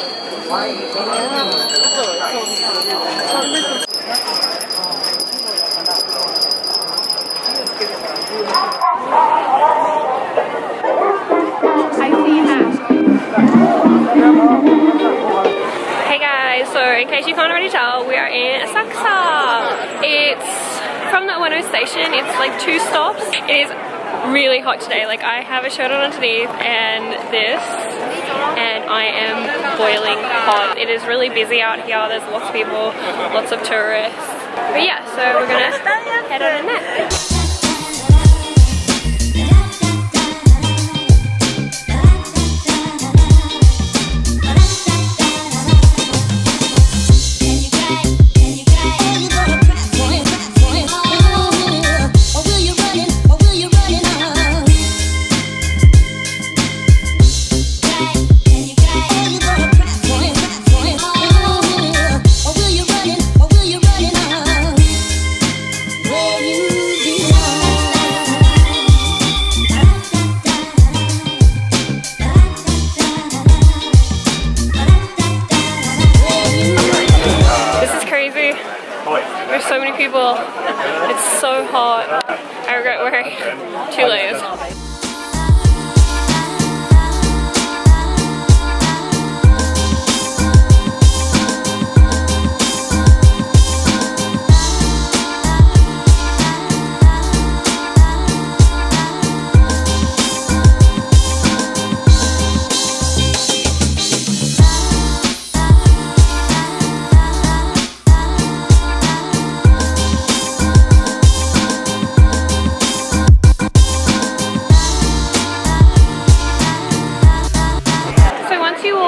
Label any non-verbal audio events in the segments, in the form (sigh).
Hey guys, so in case you can't already tell, we are in Asakusa. It's from the Ueno station, it's like two stops. It is really hot today, like I have a shirt on underneath and this, and I am boiling hot. It is really busy out here, there's lots of people, lots of tourists. But yeah, so we're gonna head on in there. So many people. It's so hot. I regret wearing two layers.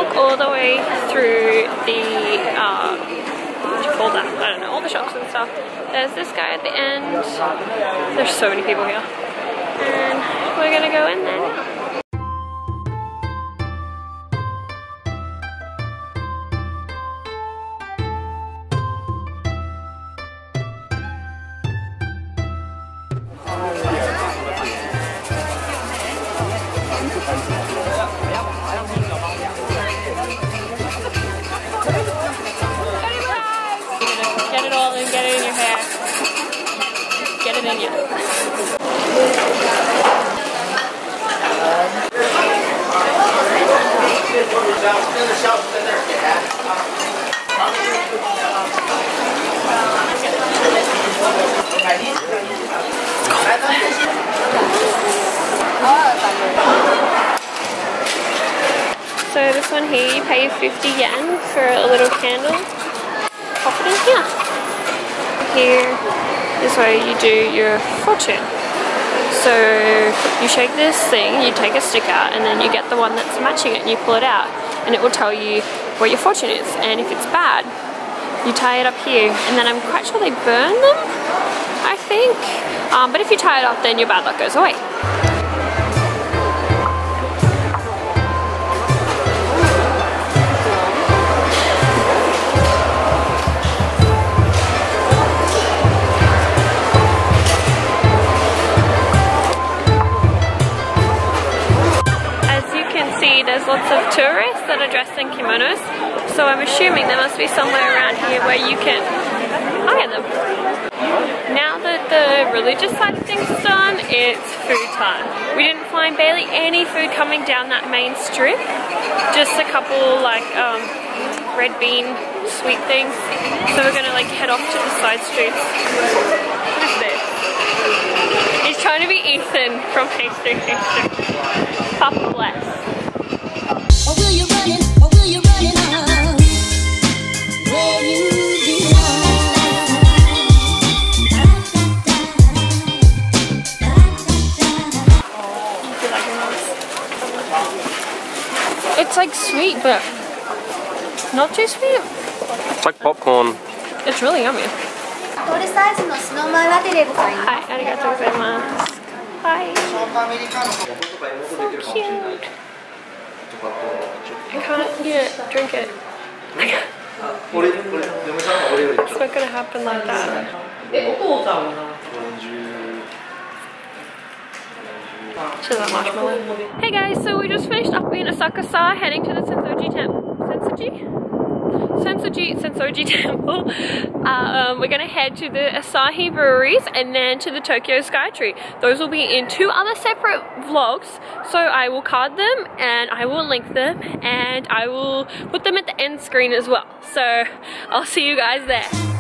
Walk all the way through the, uh, what you call that? I don't know, all the shops and stuff. There's this guy at the end. There's so many people here. And we're gonna go in there now. So this one here, you pay 50 yen for a little candle. Pop it in here. Here is where you do your fortune. So you shake this thing, you take a stick out, and then you get the one that's matching it, and you pull it out, and it will tell you what your fortune is. And if it's bad, you tie it up here, and then I'm quite sure they burn them. I think. Um, but if you tie it up, then your bad luck goes away. See, there's lots of tourists that are dressed in kimonos, so I'm assuming there must be somewhere around here where you can hire them. Now that the religious side of things is done, it's food time. We didn't find barely any food coming down that main strip, just a couple like um, red bean sweet things. So we're gonna like head off to the side streets. He's trying to be Ethan from Pastry Pastry. Papa bless. It's like sweet, but not too sweet. It's like popcorn. It's really yummy. Hi, arigatou gozaimasu. Hi. So cute. I can't yeah, drink it. It's not gonna happen like that. To that marshmallow. Hey guys, so we just finished up in Asakusa, heading to the Sensoji temple. Sensoji? Sensoji, Sensoji (laughs) Temple. Um, we're gonna head to the Asahi breweries and then to the Tokyo Skytree. Those will be in two other separate vlogs. So I will card them and I will link them and I will put them at the end screen as well. So I'll see you guys there.